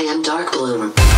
I am Darkbloom.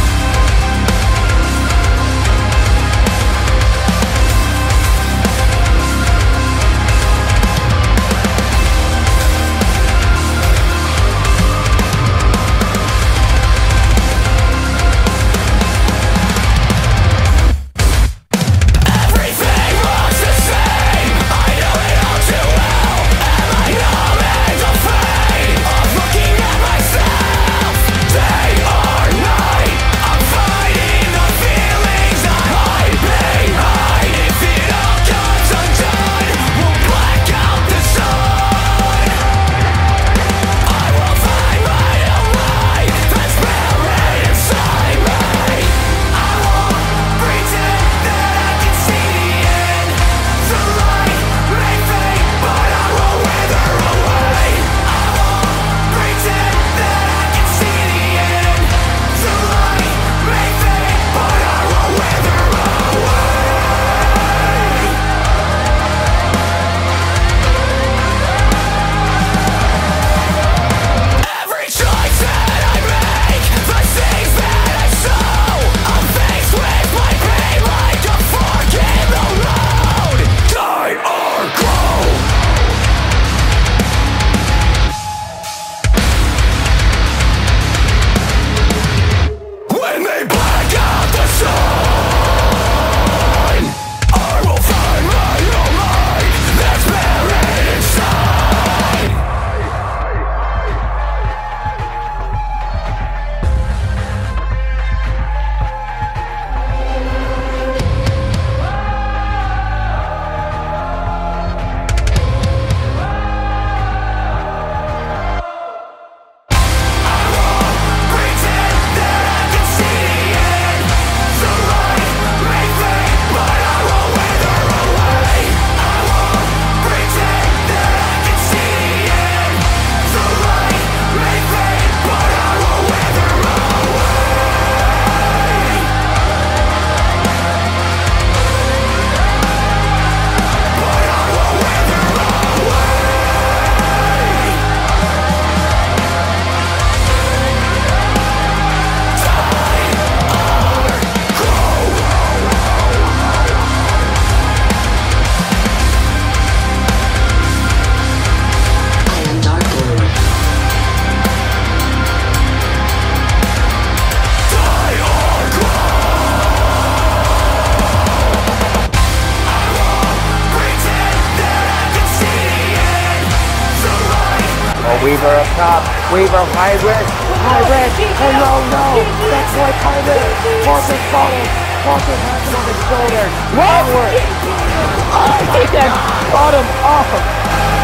Oh, Weaver up top. Weaver, high risk. High risk. Oh, no, no. That's like high Parker Walker's falling. Walker has him on his shoulder. What? Oh, I take that bottom off. of.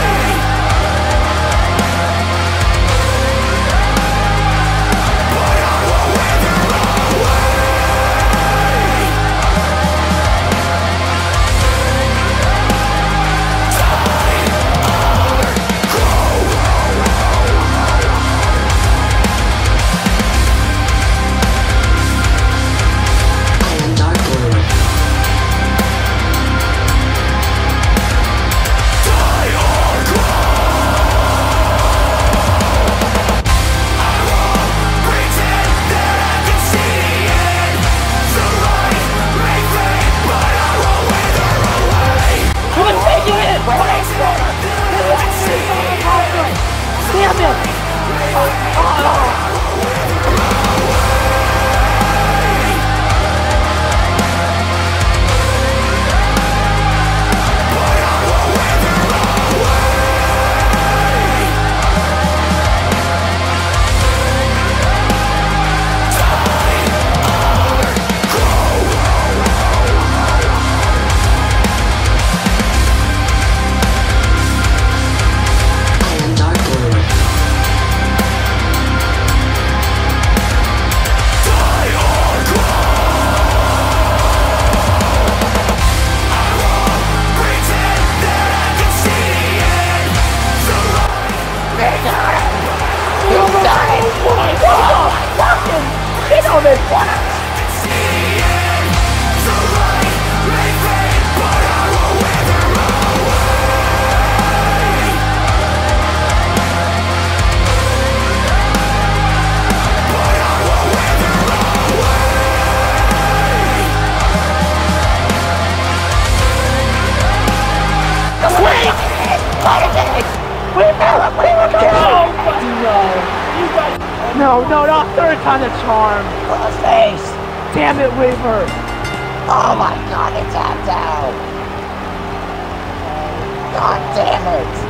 No, no, not third time the charm. Full face. Damn it, Weaver. Oh my god, it's out. God damn it.